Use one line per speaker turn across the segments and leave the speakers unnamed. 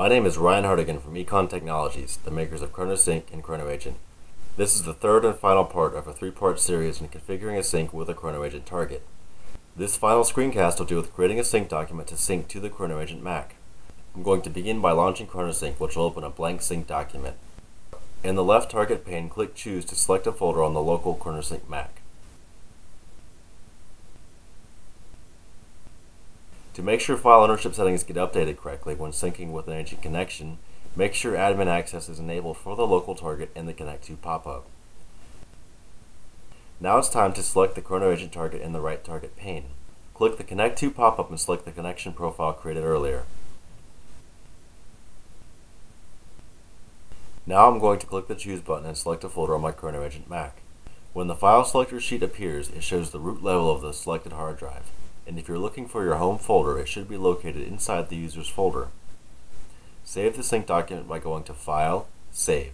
My name is Ryan Hardigan from Econ Technologies, the makers of ChronoSync and ChronoAgent. This is the third and final part of a three-part series in configuring a sync with a ChronoAgent target. This final screencast will deal with creating a sync document to sync to the ChronoAgent Mac. I'm going to begin by launching ChronoSync, which will open a blank sync document. In the left target pane, click Choose to select a folder on the local ChronoSync Mac. To make sure file ownership settings get updated correctly when syncing with an agent connection, make sure admin access is enabled for the local target in the Connect to pop-up. Now it's time to select the ChronoAgent target in the right target pane. Click the Connect to pop-up and select the connection profile created earlier. Now I'm going to click the Choose button and select a folder on my ChronoAgent Mac. When the file selector sheet appears, it shows the root level of the selected hard drive and if you're looking for your home folder, it should be located inside the user's folder. Save the sync document by going to File, Save.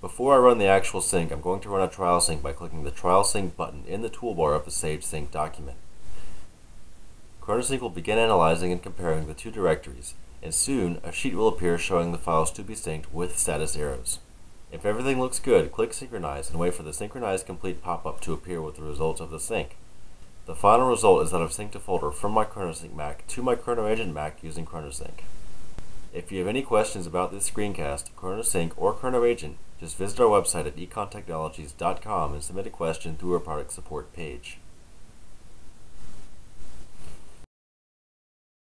Before I run the actual sync, I'm going to run a trial sync by clicking the Trial Sync button in the toolbar of the saved sync document. ChronoSync will begin analyzing and comparing the two directories, and soon a sheet will appear showing the files to be synced with status arrows. If everything looks good, click Synchronize and wait for the Synchronize Complete pop-up to appear with the results of the sync. The final result is that I've synced a folder from my ChronoSync Mac to my ChronoAgent Mac using ChronoSync. If you have any questions about this screencast, ChronoSync, or ChronoAgent, just visit our website at econtechnologies.com and submit a question through our product support page.